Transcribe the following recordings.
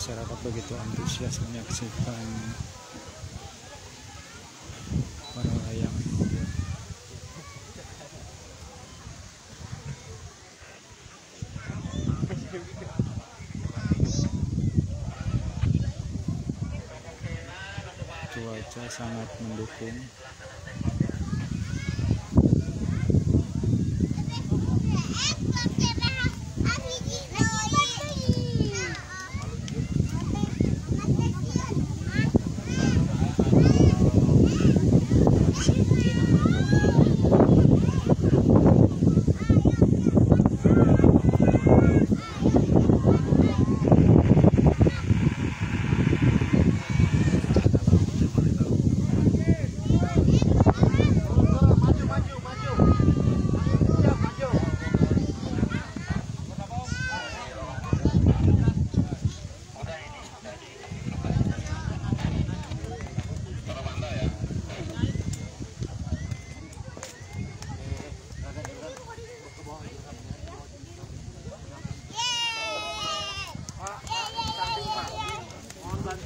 masyarakat begitu antusias menyaksikan para layang. Cuaca sangat mendukung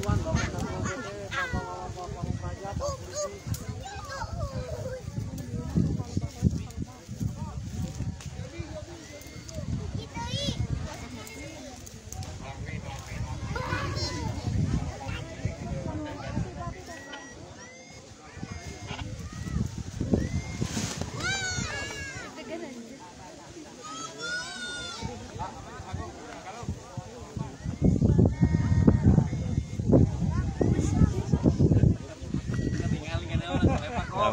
one.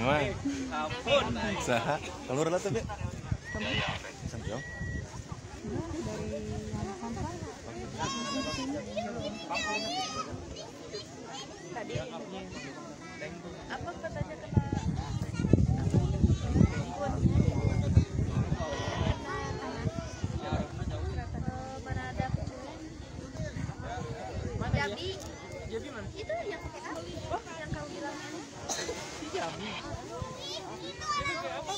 Lama saha lah tuh Sanjong tadi apa katanya kena mana ada Jambi Mana? Itu yang pakai A oh, yang kau bilang di Jambi itu apa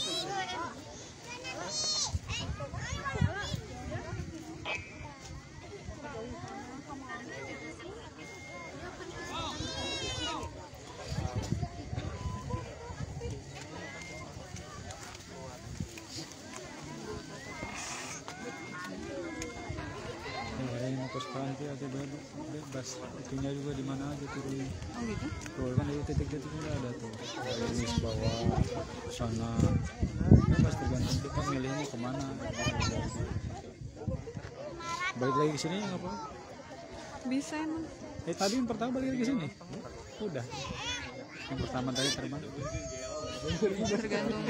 Pos pantai aja bebas, bebas. Itunya juga di mana aja turun. Oh gitu? Tuh kan di titik-titiknya ada tuh. Ini bawah sana. Bebas tergantung kita milihnya ke mana. Balik lagi ke sini nggak apa? Bisa emang. Eh tadi yang pertama balik lagi ke sini. Udah. Yang pertama tadi terbang. Tergantung.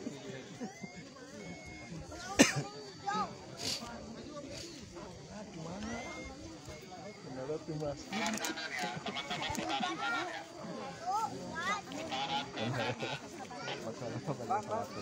Terima kasih.